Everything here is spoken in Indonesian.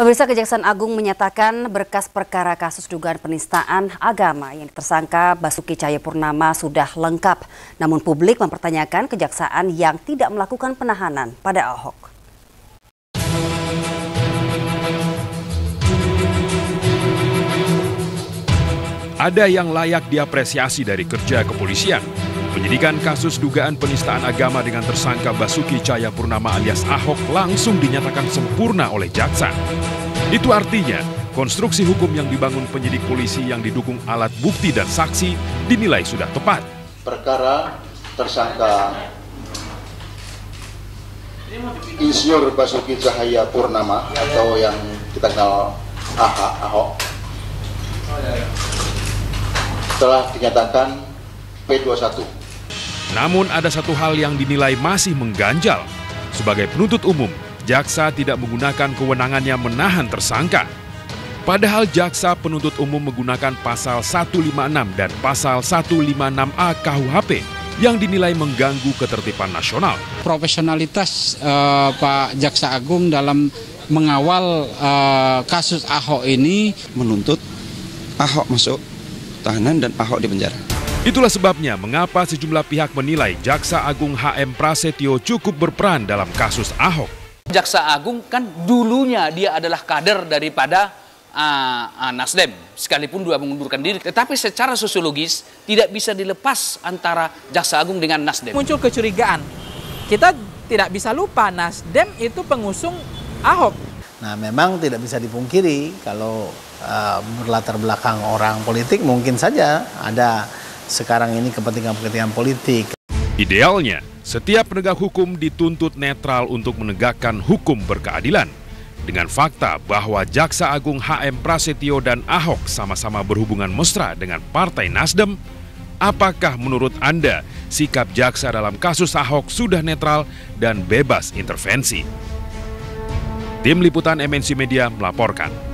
Pemirsa Kejaksaan Agung menyatakan berkas perkara kasus dugaan penistaan agama yang tersangka Basuki Cahayapurnama sudah lengkap. Namun publik mempertanyakan kejaksaan yang tidak melakukan penahanan pada Ahok. Ada yang layak diapresiasi dari kerja kepolisian. Penyidikan kasus dugaan penistaan agama dengan tersangka Basuki Cahayapurnama alias Ahok langsung dinyatakan sempurna oleh jaksa. Itu artinya, konstruksi hukum yang dibangun penyidik polisi yang didukung alat bukti dan saksi dinilai sudah tepat. Perkara tersangka Insinyur Basuki Cahaya Purnama atau yang kita kenal Ahok telah dinyatakan P21. Namun ada satu hal yang dinilai masih mengganjal. Sebagai penuntut umum, jaksa tidak menggunakan kewenangannya menahan tersangka. Padahal jaksa penuntut umum menggunakan pasal 156 dan pasal 156A KUHP yang dinilai mengganggu ketertiban nasional. Profesionalitas uh, Pak Jaksa Agung dalam mengawal uh, kasus Ahok ini menuntut Ahok masuk tahanan dan Ahok di penjara. Itulah sebabnya mengapa sejumlah pihak menilai Jaksa Agung HM Prasetyo cukup berperan dalam kasus Ahok. Jaksa Agung kan dulunya dia adalah kader daripada uh, uh, Nasdem, sekalipun dua mengundurkan diri. Tetapi secara sosiologis tidak bisa dilepas antara Jaksa Agung dengan Nasdem. Muncul kecurigaan. Kita tidak bisa lupa Nasdem itu pengusung Ahok. Nah memang tidak bisa dipungkiri kalau uh, berlatar belakang orang politik mungkin saja ada sekarang ini kepentingan-kepentingan politik. Idealnya, setiap penegak hukum dituntut netral untuk menegakkan hukum berkeadilan. Dengan fakta bahwa Jaksa Agung HM Prasetyo dan Ahok sama-sama berhubungan mesra dengan Partai Nasdem, apakah menurut Anda sikap jaksa dalam kasus Ahok sudah netral dan bebas intervensi? Tim Liputan MNC Media melaporkan.